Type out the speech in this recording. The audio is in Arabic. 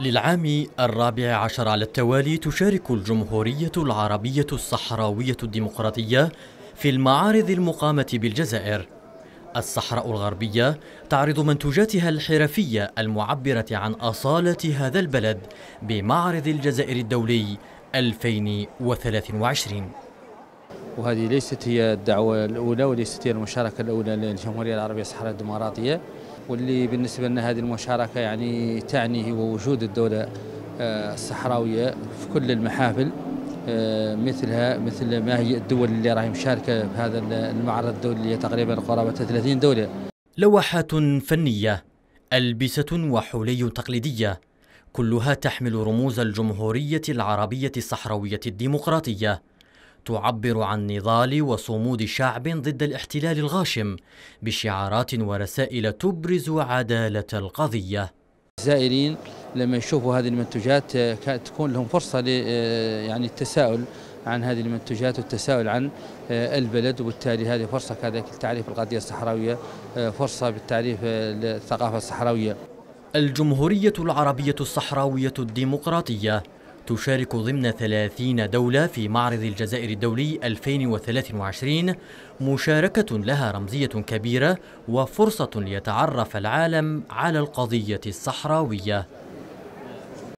للعام الرابع عشر على التوالي تشارك الجمهورية العربية الصحراوية الديمقراطية في المعارض المقامة بالجزائر. الصحراء الغربية تعرض منتوجاتها الحرفية المعبرة عن أصالة هذا البلد بمعرض الجزائر الدولي 2023 وهذه ليست هي الدعوة الأولى وليست هي المشاركة الأولى للجمهورية العربية الصحراء الديمقراطية. واللي بالنسبة لنا هذه المشاركة يعني تعني هو وجود الدولة آه، الصحراوية في كل المحافل آه، مثلها مثل ما هي الدول اللي راهي مشاركة في هذا المعرض الدولي اللي تقريبا قرابة 30 دولة. لوحات فنية ألبسة وحلي تقليدية كلها تحمل رموز الجمهورية العربية الصحراوية الديمقراطية. تعبر عن نضال وصمود شعب ضد الاحتلال الغاشم بشعارات ورسائل تبرز عدالة القضية. الزائرين لما يشوفوا هذه المنتوجات تكون لهم فرصة يعني التساؤل عن هذه المنتوجات والتساؤل عن البلد وبالتالي هذه فرصة كذلك لتعريف القضية الصحراوية فرصة بالتعريف الثقافة الصحراوية. الجمهورية العربية الصحراوية الديمقراطية تشارك ضمن 30 دولة في معرض الجزائر الدولي 2023 مشاركة لها رمزية كبيرة وفرصة ليتعرف العالم على القضية الصحراوية.